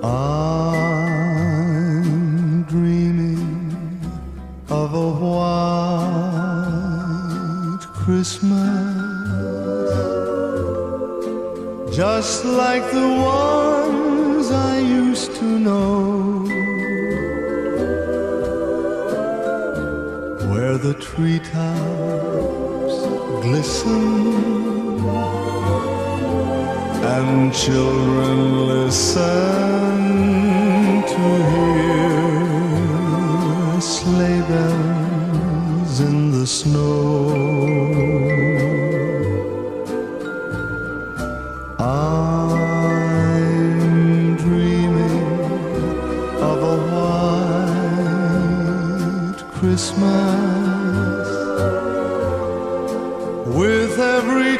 I'm dreaming of a white Christmas, just like the ones I used to know, where the treetops glisten and children listen to hear sleigh bells in the snow. I'm dreaming of a white Christmas with every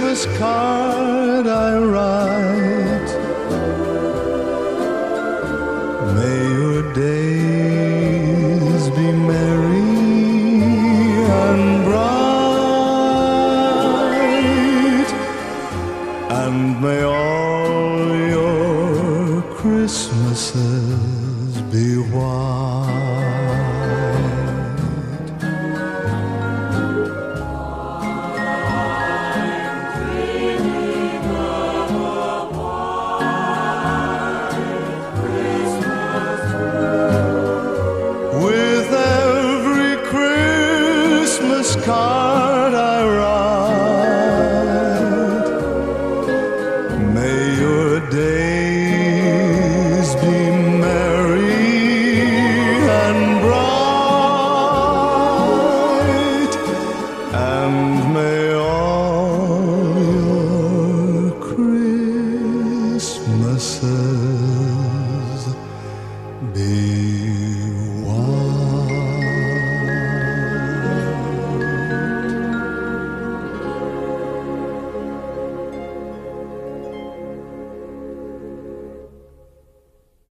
Christmas card I write. May your days be merry and bright, and may all your Christmases be white. Christmas card I write, may your days be merry and bright, and may all